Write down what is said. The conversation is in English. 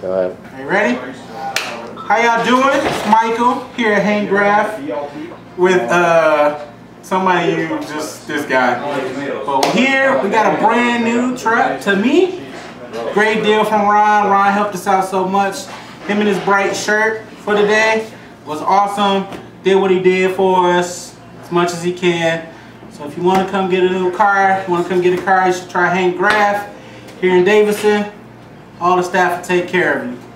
Go ahead. Are you ready? How y'all doing? It's Michael here at Hank Graff with uh somebody you just this guy. But here we got a brand new truck to me. Great deal from Ron. Ron helped us out so much. Him and his bright shirt for the day was awesome. Did what he did for us as much as he can. So if you want to come get a new car, you want to come get a car, you should try Hank Graff here in Davison. All the staff will take care of you.